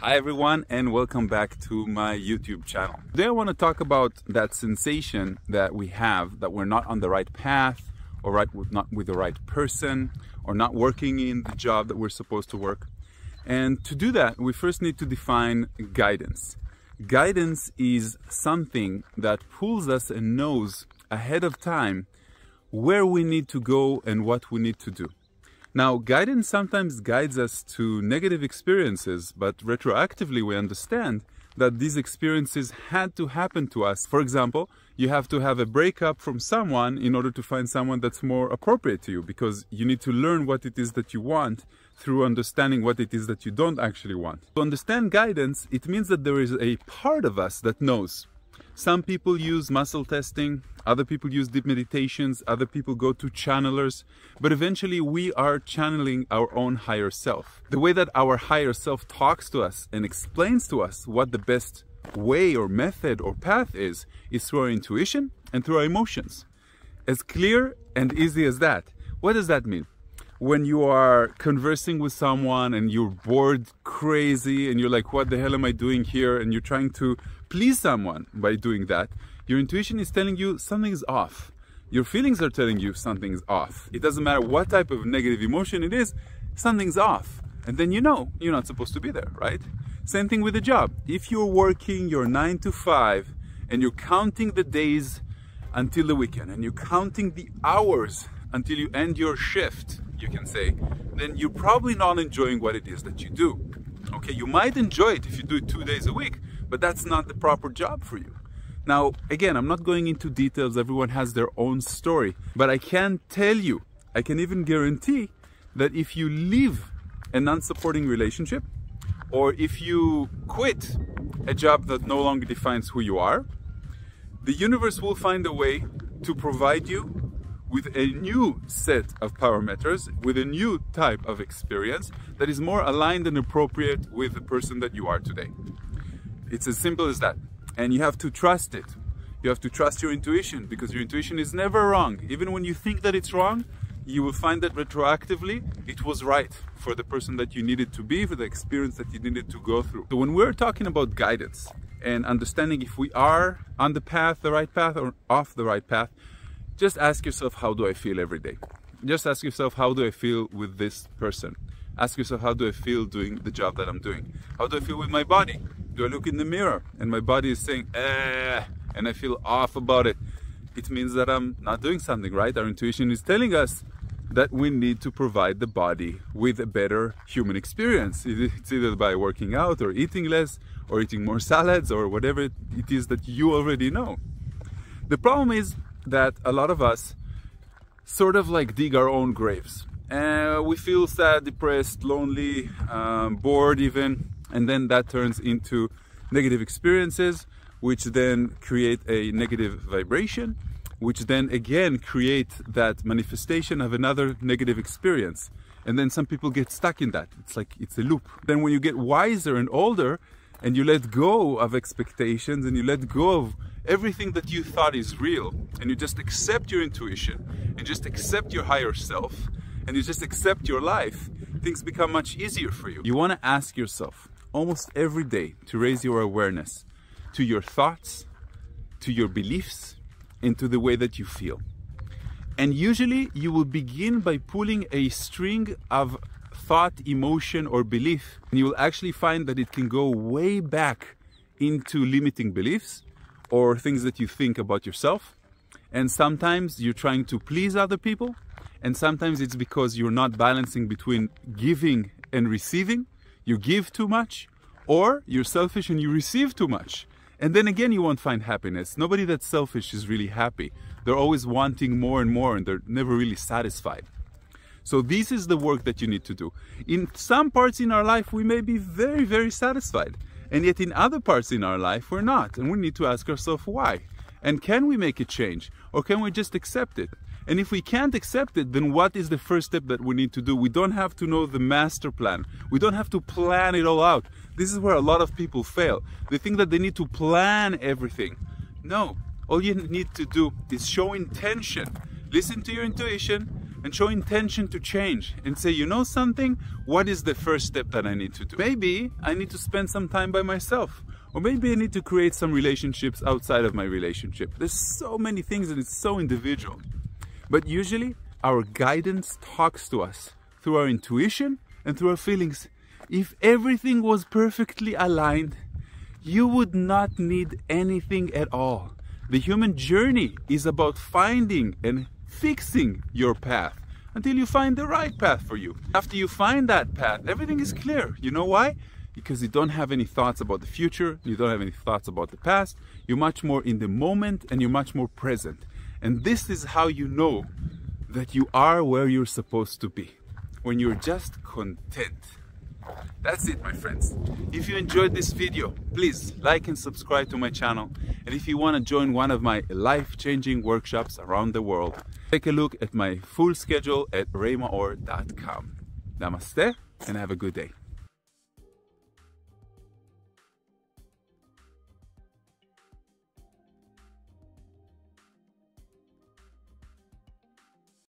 Hi everyone and welcome back to my YouTube channel. Today I want to talk about that sensation that we have that we're not on the right path or right with not with the right person or not working in the job that we're supposed to work. And to do that, we first need to define guidance. Guidance is something that pulls us and knows ahead of time where we need to go and what we need to do. Now, guidance sometimes guides us to negative experiences, but retroactively we understand that these experiences had to happen to us. For example, you have to have a breakup from someone in order to find someone that's more appropriate to you because you need to learn what it is that you want through understanding what it is that you don't actually want. To understand guidance, it means that there is a part of us that knows some people use muscle testing, other people use deep meditations, other people go to channelers, but eventually we are channeling our own higher self. The way that our higher self talks to us and explains to us what the best way or method or path is, is through our intuition and through our emotions. As clear and easy as that. What does that mean? When you are conversing with someone and you're bored crazy and you're like, what the hell am I doing here? And you're trying to please someone by doing that, your intuition is telling you something is off. Your feelings are telling you something's off. It doesn't matter what type of negative emotion it is, something's off. And then you know you're not supposed to be there, right? Same thing with the job. If you're working your nine to five and you're counting the days until the weekend and you're counting the hours until you end your shift, you can say, then you're probably not enjoying what it is that you do. Okay, you might enjoy it if you do it two days a week, but that's not the proper job for you. Now, again, I'm not going into details, everyone has their own story, but I can tell you, I can even guarantee that if you leave a non supporting relationship, or if you quit a job that no longer defines who you are, the universe will find a way to provide you with a new set of parameters, with a new type of experience that is more aligned and appropriate with the person that you are today. It's as simple as that. And you have to trust it. You have to trust your intuition because your intuition is never wrong. Even when you think that it's wrong, you will find that retroactively it was right for the person that you needed to be, for the experience that you needed to go through. So when we're talking about guidance and understanding if we are on the path, the right path, or off the right path, just ask yourself, how do I feel every day? Just ask yourself, how do I feel with this person? Ask yourself, how do I feel doing the job that I'm doing? How do I feel with my body? Do I look in the mirror and my body is saying, eh, and I feel off about it? It means that I'm not doing something right. Our intuition is telling us that we need to provide the body with a better human experience. It's either by working out or eating less or eating more salads or whatever it is that you already know. The problem is that a lot of us sort of like dig our own graves. And we feel sad, depressed, lonely, um, bored even, and then that turns into negative experiences, which then create a negative vibration, which then again create that manifestation of another negative experience. And then some people get stuck in that. It's like it's a loop. Then when you get wiser and older, and you let go of expectations and you let go of everything that you thought is real and you just accept your intuition and just accept your higher self and you just accept your life, things become much easier for you. You want to ask yourself almost every day to raise your awareness to your thoughts, to your beliefs, and to the way that you feel. And usually you will begin by pulling a string of thought, emotion, or belief, and you will actually find that it can go way back into limiting beliefs or things that you think about yourself. And sometimes you're trying to please other people, and sometimes it's because you're not balancing between giving and receiving. You give too much, or you're selfish and you receive too much. And then again, you won't find happiness. Nobody that's selfish is really happy. They're always wanting more and more, and they're never really satisfied. So this is the work that you need to do. In some parts in our life, we may be very, very satisfied. And yet in other parts in our life, we're not. And we need to ask ourselves why. And can we make a change? Or can we just accept it? And if we can't accept it, then what is the first step that we need to do? We don't have to know the master plan. We don't have to plan it all out. This is where a lot of people fail. They think that they need to plan everything. No, all you need to do is show intention. Listen to your intuition, and show intention to change and say, you know something? What is the first step that I need to do? Maybe I need to spend some time by myself. Or maybe I need to create some relationships outside of my relationship. There's so many things and it's so individual. But usually our guidance talks to us through our intuition and through our feelings. If everything was perfectly aligned, you would not need anything at all. The human journey is about finding and fixing your path until you find the right path for you. After you find that path, everything is clear. You know why? Because you don't have any thoughts about the future, you don't have any thoughts about the past, you're much more in the moment and you're much more present. And this is how you know that you are where you're supposed to be. When you're just content. That's it, my friends. If you enjoyed this video, please like and subscribe to my channel. And if you want to join one of my life-changing workshops around the world, take a look at my full schedule at raymaor.com. Namaste and have a good day.